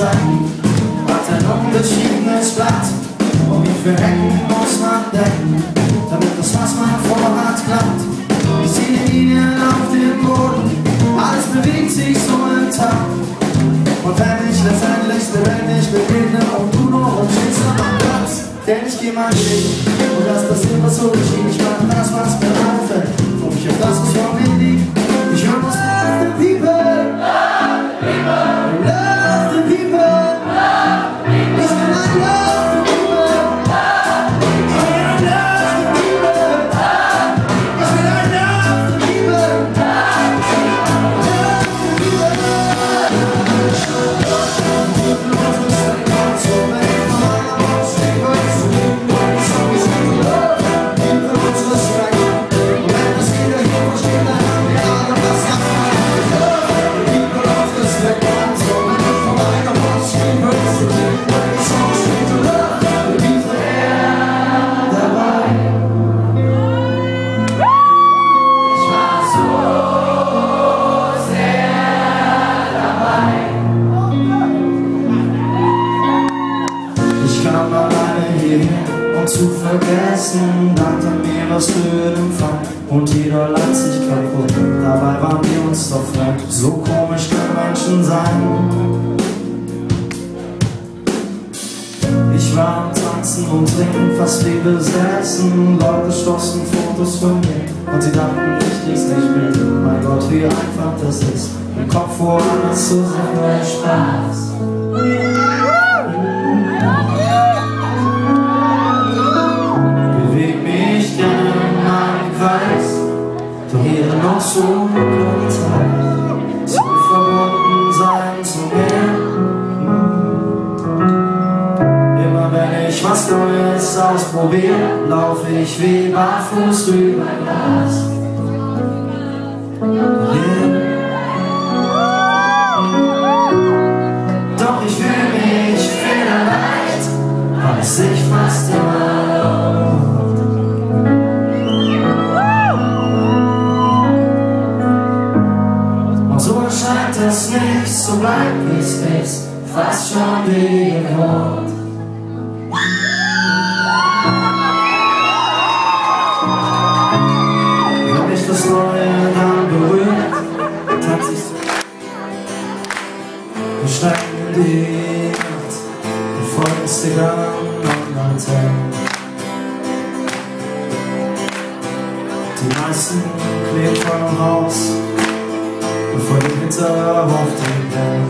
Viele Seiten hat ein unbeschriebenes Blatt und wie viel Ecken muss man denken, damit das, was man vorhat, klappt. Ich ziehe Linien auf dem Boden, alles bewegt sich so im Takt. Und wenn ich letztendlich lebendig begegne und du nur rumstehst an meinem Platz, denn ich geh mein Weg und das passiert, was so geschieht. Zu vergessen, dachte mir, was für den Fall. Und jeder lacht sich kaputt, dabei waren wir uns doch fremd. So komisch können Menschen sein. Ich war am Tanzen und Trinken, fast wie besessen. Leute stoßen Fotos von mir und sie dachten, ich lies nicht mit. Mein Gott, wie einfach das ist, im Kopf woanders zu sein, Spaß. Neues ausprobiere, laufe ich wie barfuß über Glas. Yeah. Doch ich fühle mich vielleicht, als ich fast immer Und so erscheint es nicht so bleibt wie es ist, fast schon wie gewohnt. Kleben vor dem Haus und vor dem Gitter auf dem Berg.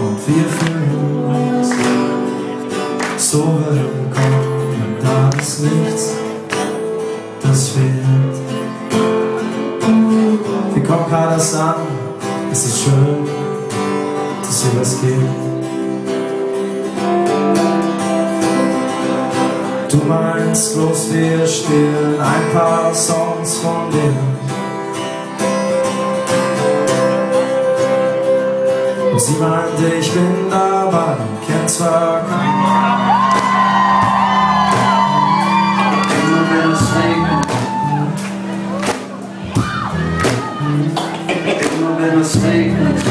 Und wir fühlen uns so willkommen, da ist nichts, das fehlt. Wir kommen gerade an, es ist schön, dass hier was gibt. Du meinst bloß, wir spielen ein paar Songs von dir. Und sie meinte, ich bin dabei, kenn zwar keinen Immer wenn es regnet Immer wenn es regnet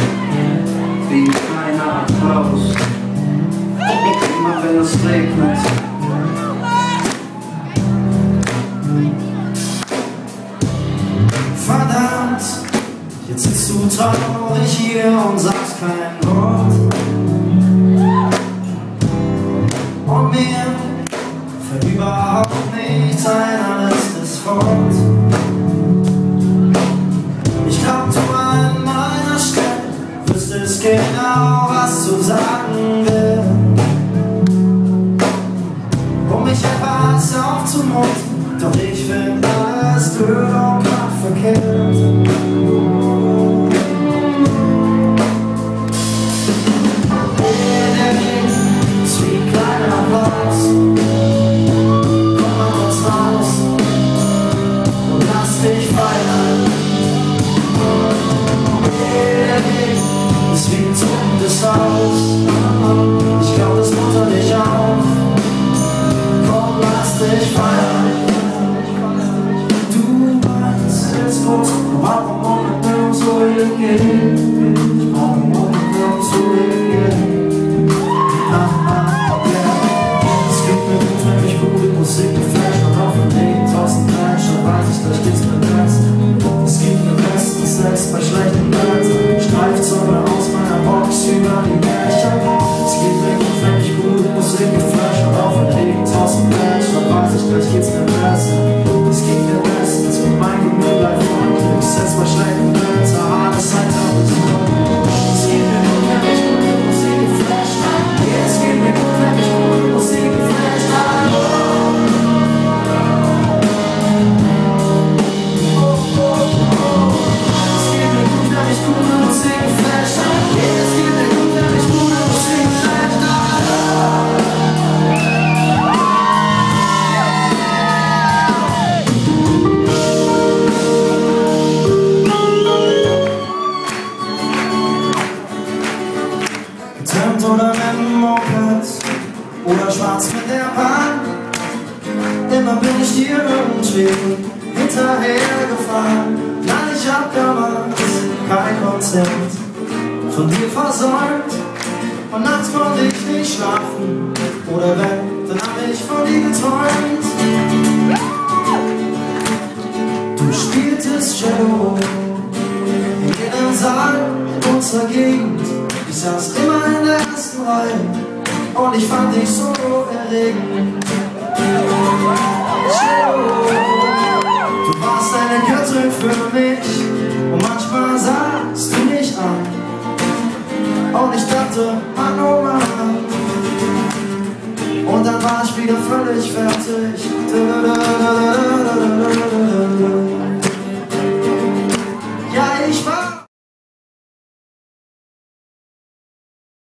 Wie ein Applaus. Immer wenn es regnet trau dich hier und sagst kein Wort. Und mir fällt überhaupt nichts ein, alles ist fort. Ich glaub, du an meiner Stelle wüsstest genau, was zu sagen will. Um mich etwas aufzumuntern, doch ich finde alles durchaus verkehrt. it's not damals kein Konzert von dir versäumt und nachts konnte ich nicht schlafen oder wenn, dann hab ich von dir geträumt. Du spieltest Cello in jedem Saal in unserer Gegend. Ich saß immer in der ersten Reihe und ich fand dich so erregend. Cello, du warst eine Göttin für mich. Manchmal sahst du mich an. Und ich dachte, Mann, oh Mann. Und dann war ich wieder völlig fertig.